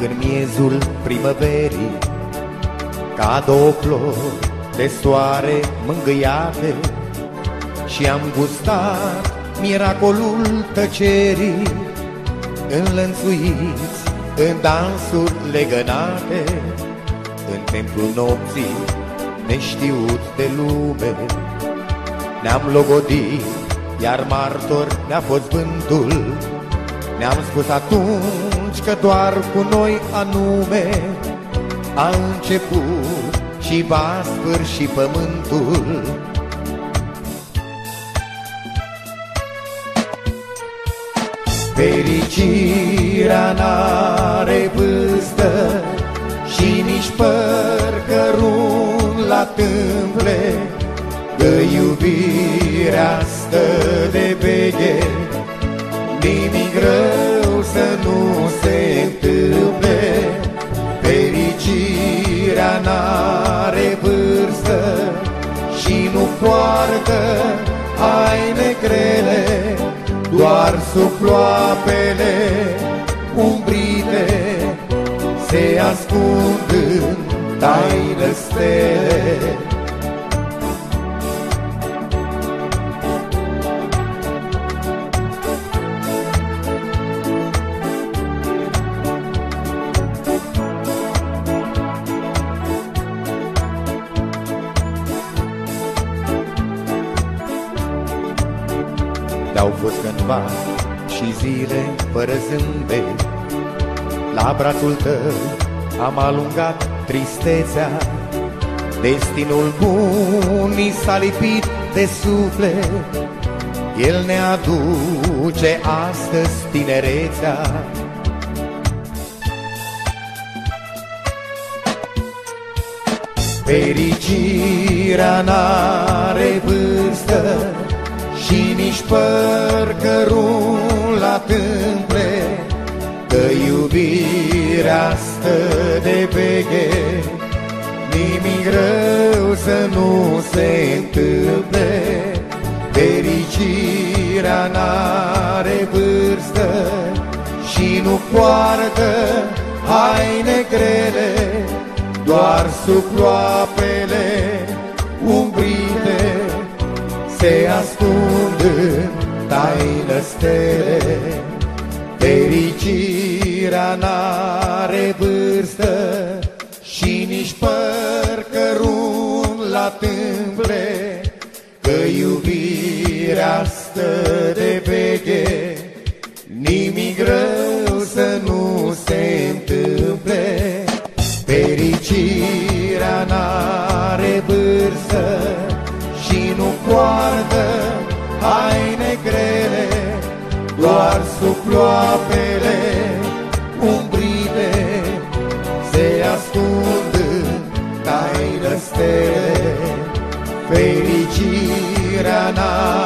în miezul primăverii, ca două flori de soare mângâiate, și am gustat miracolul tăcerii, înlănțuiți în dansuri legănate, în templul nopții neștiut de lume. Ne-am logodit, iar martor ne-a fost vântul, ne-am spus atunci că doar cu noi anume a început și va sfârși pământul. Fericirea n-are vâstă și nici păr cărun la tâmple, Că iubirea stă de veche, nimic rău să nu se întâmple. Fericirea n-are vârstă și nu poartă haine grele, doar sub ploapele umbrite se ascund în taină stele. De-au fost cândva și zile fără zâmbet La brațul tău am alungat tristețea. Destinul bun mi s-a lipit de suflet. El ne aduce astăzi tinerețea. Fericirea n-are vârstă. și nici păr cărun la tâmple, Că iubirea stă de veche, Nimic rău să nu se întâmple. Fericirea n-are vârstă și nu poartă haine grele, Doar sub ploapele umbrite se ascund în taină stele. Fericirea n-are vârstă și nici păr cărun la tâmple, Că iubirea stă de veche, nimic rău să nu se întâmple. Fericirea n-are vârstă și nu poartă haine grele, doar sub ploapele umbrite se ascund în taină stele. Fericirea n-are vârstă